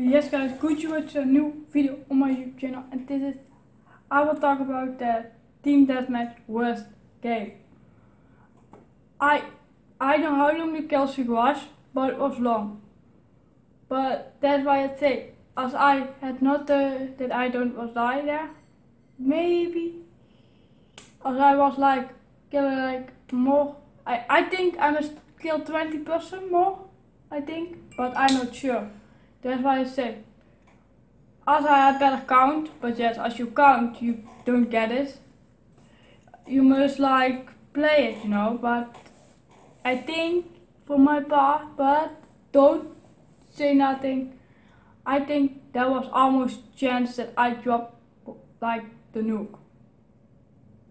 Yes guys, good you watch a new video on my YouTube channel and this is I will talk about the Team Deathmatch worst game. I I don't know how long the streak was, but it was long. But that's why I say, as I had not uh, that I don't was die there, maybe as I was like killing like more. I I think I must kill 20 person more. I think, but I'm not sure. That's why I say. As I had better count, but yes, as you count, you don't get it. You must like play it, you know. But I think for my part, but don't say nothing. I think there was almost chance that I dropped like the nuke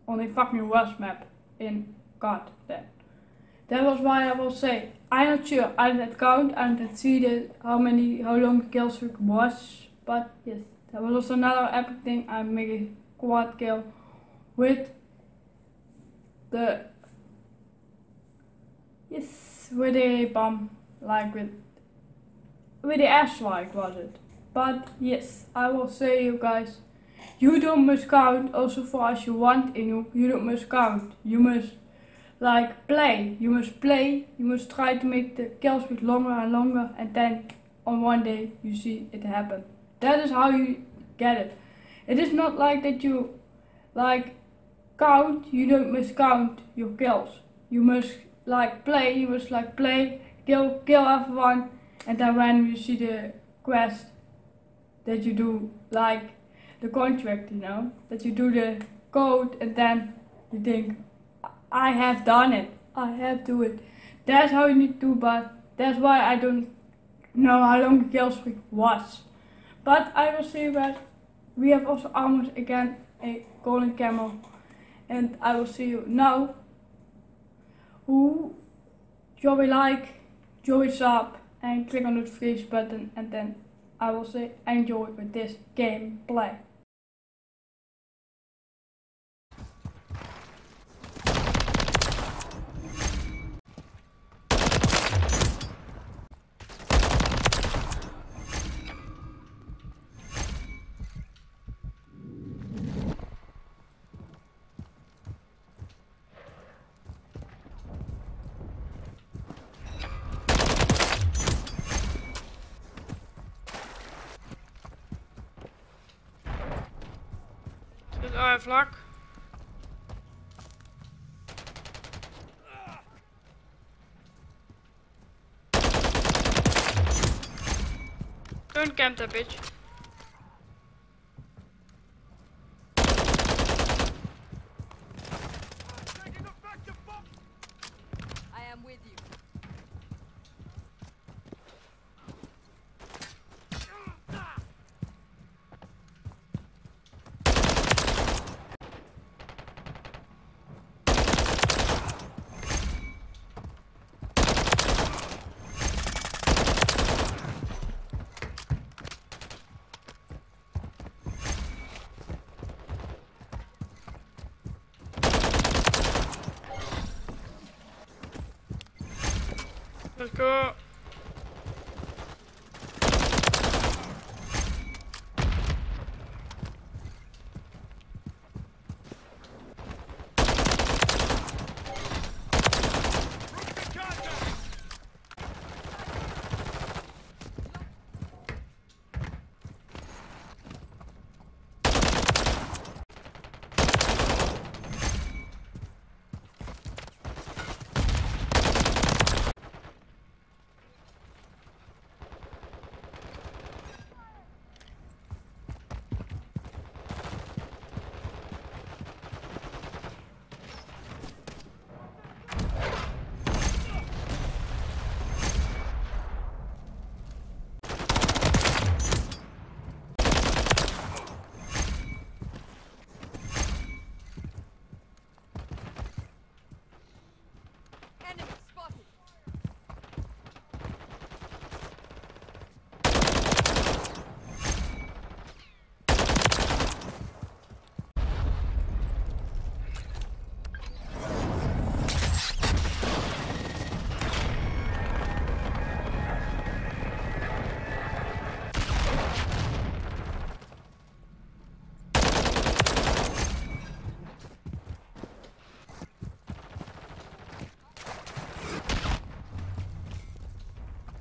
on a fucking Rust map in God then. That was why I will say I'm not sure. I didn't count. I didn't see the, how many, how long the kill streak was. But yes, that was also another epic thing. I made a quad kill with the yes with a bomb like with with the airstrike was it. But yes, I will say you guys, you don't must count also for as you want in you, you don't must count. You must like play. You must play. You must try to make the kill speed longer and longer, and then on one day you see it happen. That is how you get it. It is not like that you like count. You don't must count your kills. You must like play. You must like play, kill, kill everyone, and then when you see the quest that you do like the contract, you know, that you do the code, and then you think I have done it. I have do it. That's how you need to, but that's why I don't know how long the kill streak was. But I will see that we have also almost again a golden camel. And I will see you now. Who Joey like, Joey sub and click on the notification button and then I will say enjoy with this gameplay. Vlak. Don't camp that bitch. Let's go.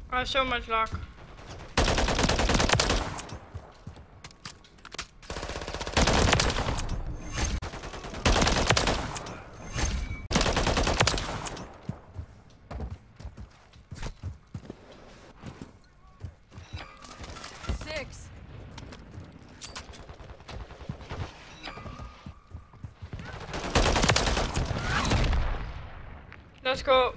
I have so much luck. Six. Let's go.